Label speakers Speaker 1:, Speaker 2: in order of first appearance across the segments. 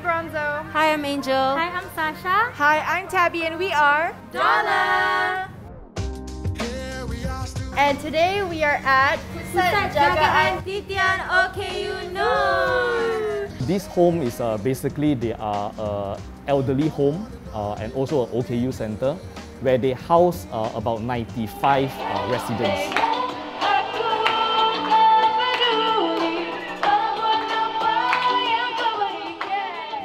Speaker 1: Bronzo.
Speaker 2: Hi, I'm Angel.
Speaker 3: Hi, I'm Sasha.
Speaker 1: Hi, I'm Tabby, and we are
Speaker 3: Dolla.
Speaker 1: And today we are at Pusat Jagaan
Speaker 3: Titian OKU Nur.
Speaker 4: This home is uh, basically they are uh, elderly home uh, and also an OKU center where they house uh, about 95 uh, residents.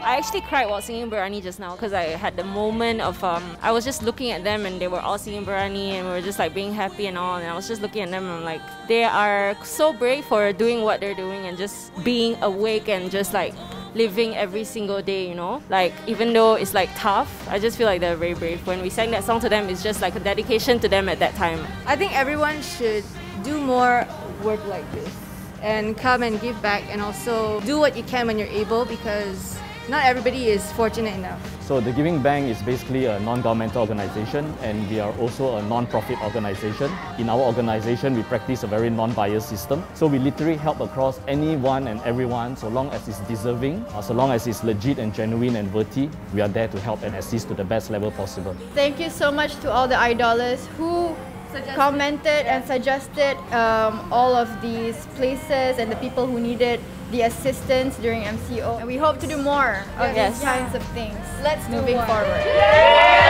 Speaker 2: I actually cried while singing Berani just now because I had the moment of um, I was just looking at them and they were all singing Berani and we were just like being happy and all and I was just looking at them and I'm like they are so brave for doing what they're doing and just being awake and just like living every single day, you know? Like even though it's like tough, I just feel like they're very brave. When we sang that song to them, it's just like a dedication to them at that time.
Speaker 1: I think everyone should do more work like this and come and give back and also do what you can when you're able because not everybody is fortunate enough.
Speaker 4: So the Giving Bank is basically a non-governmental organization and we are also a non-profit organization. In our organization, we practice a very non-biased system. So we literally help across anyone and everyone so long as it's deserving, uh, so long as it's legit and genuine and worthy, we are there to help and assist to the best level possible.
Speaker 1: Thank you so much to all the idolers who commented and suggested um, all of these places and the people who needed the assistance during MCO. And we hope to do more of
Speaker 2: Yes.
Speaker 1: these kinds of things.
Speaker 3: Let's
Speaker 1: moving forward.